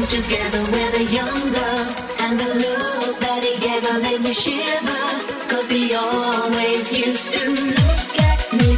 together with a young girl. And the look that he gave her made me shiver. Cause he always used to look at me